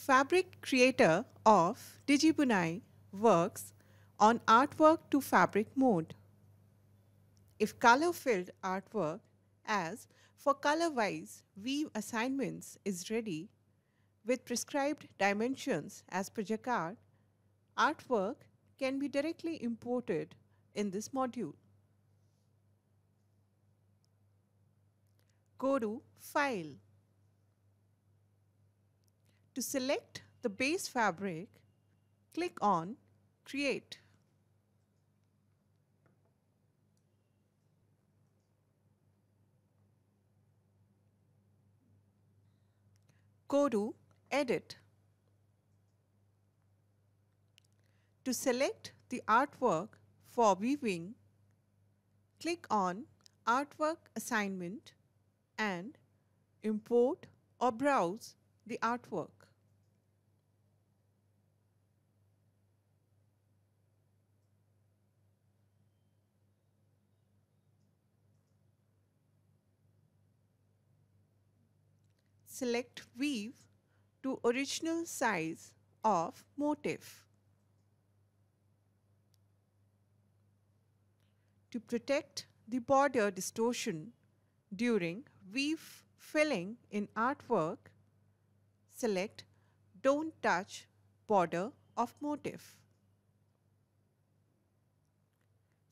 Fabric Creator of DigiBunai works on artwork to fabric mode. If color-filled artwork as for color-wise weave assignments is ready with prescribed dimensions as per Jacquard, artwork can be directly imported in this module. Go to File. To select the base fabric, click on Create. Go to Edit. To select the artwork for weaving, click on Artwork Assignment and import or browse the artwork. Select Weave to original size of motif. To protect the border distortion during weave filling in artwork, select Don't touch border of motif.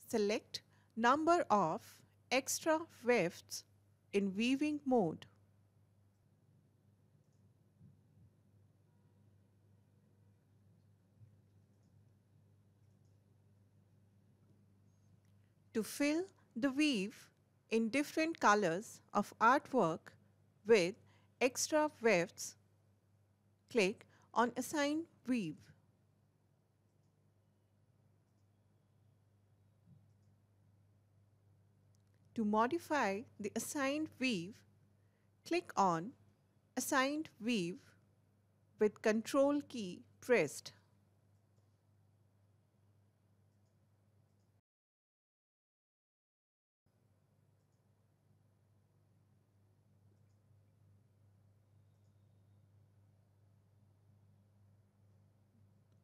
Select number of extra wefts in weaving mode. To fill the weave in different colors of artwork with extra wefts, click on Assign Weave. To modify the assigned weave, click on Assigned Weave with Control key pressed.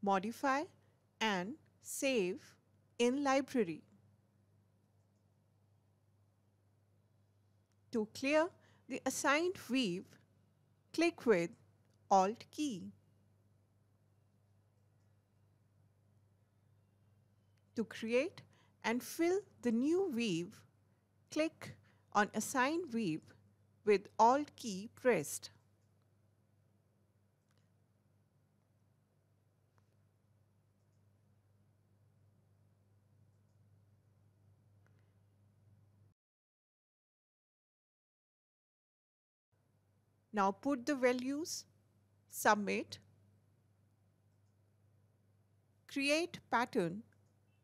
Modify and save in library. To clear the assigned weave, click with Alt key. To create and fill the new weave, click on Assign Weave with Alt key pressed. Now put the values, submit, create pattern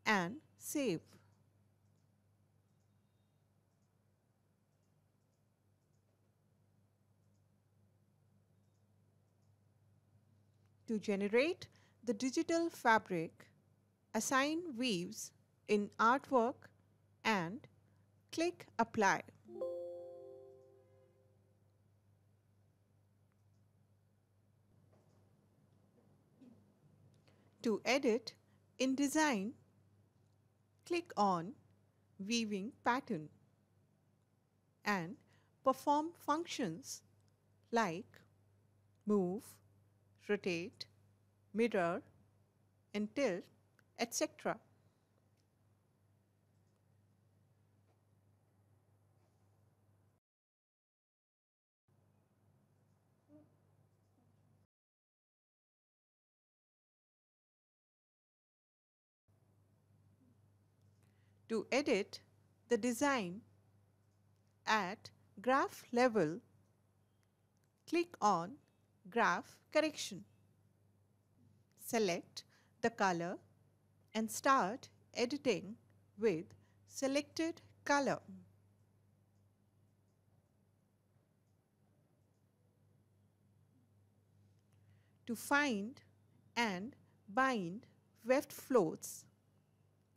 and save. To generate the digital fabric, assign weaves in artwork and click apply. To edit in design, click on weaving pattern and perform functions like move, rotate, mirror, and tilt, etc. To edit the design at graph level, click on Graph Correction. Select the color and start editing with selected color. To find and bind weft floats,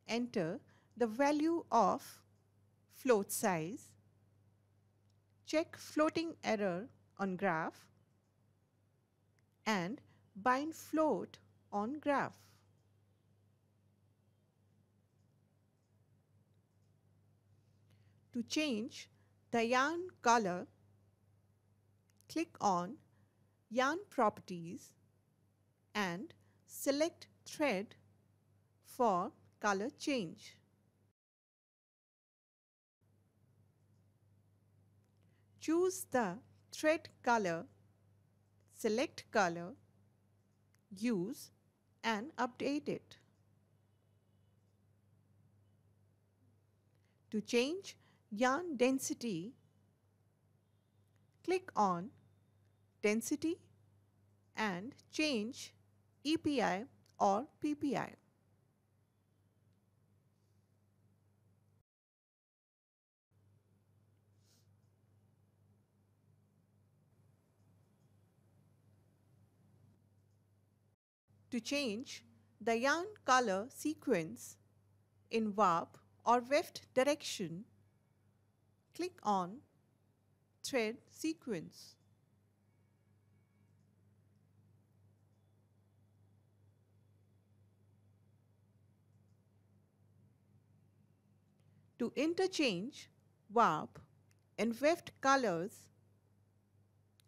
enter the value of float size, check floating error on graph and bind float on graph. To change the yarn color, click on Yarn Properties and select Thread for color change. Choose the thread color, select color, use and update it. To change yarn density, click on density and change EPI or PPI. To change the yarn color sequence in warp or weft direction, click on Thread Sequence. To interchange warp and weft colors,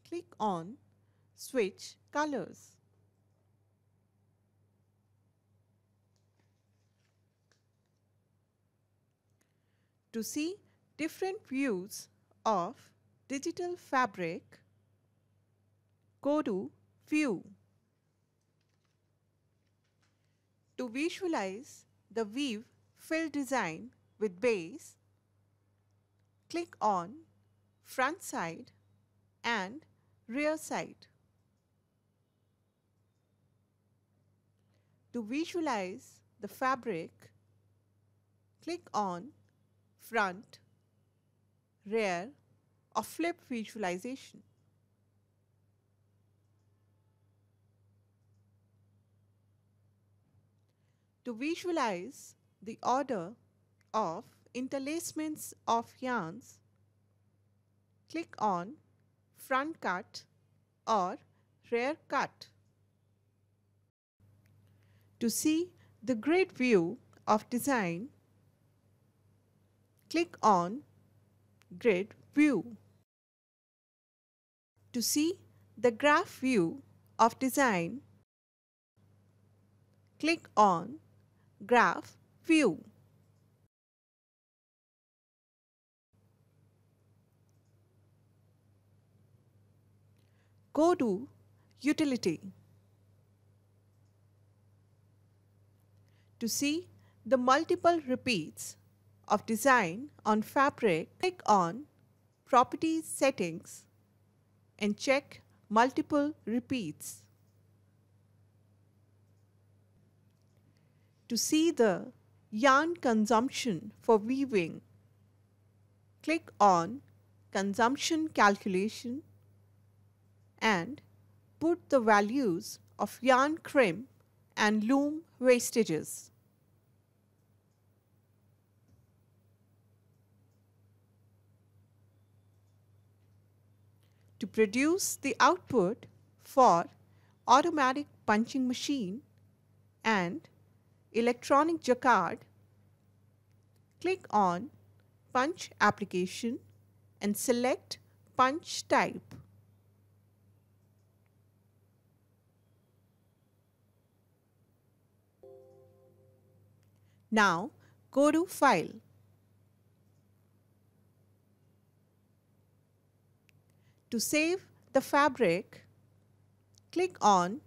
click on Switch Colors. To see different views of digital fabric, go to View. To visualize the weave fill design with base, click on front side and rear side. To visualize the fabric, click on front, rear or flip visualization. To visualize the order of interlacements of yarns, click on front cut or rear cut. To see the grid view of design, click on Grid View. To see the graph view of design, click on Graph View. Go to Utility. To see the multiple repeats of design on fabric, click on Properties Settings and check Multiple Repeats. To see the yarn consumption for weaving, click on Consumption Calculation and put the values of yarn crimp and loom wastages. To produce the output for automatic punching machine and electronic jacquard, click on Punch application and select Punch type. Now go to File. To save the fabric, click on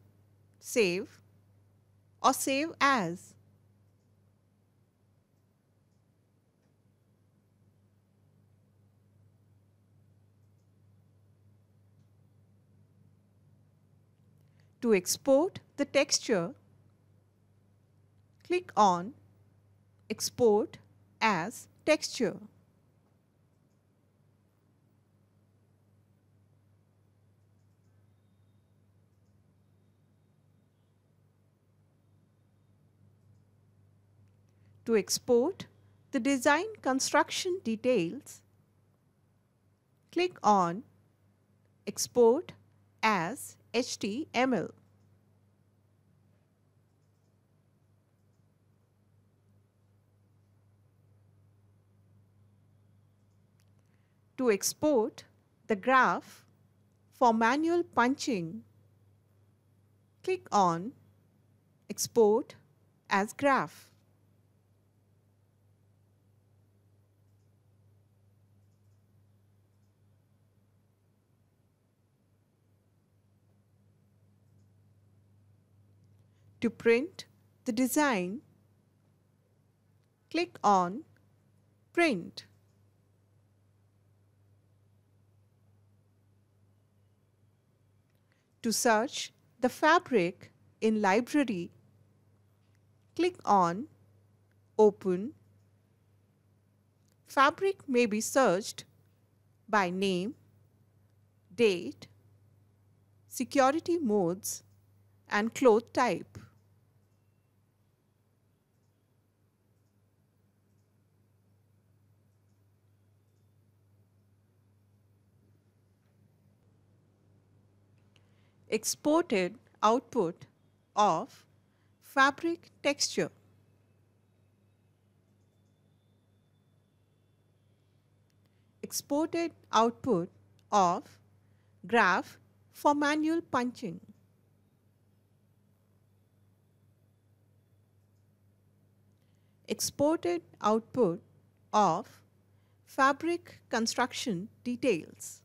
Save or Save As. To export the texture, click on Export as Texture. to export the design construction details, click on Export as HTML. To export the graph for manual punching, click on Export as Graph. To print the design, click on Print. To search the fabric in library, click on Open. Fabric may be searched by name, date, security modes, and cloth type. Exported output of fabric texture. Exported output of graph for manual punching. Exported output of fabric construction details.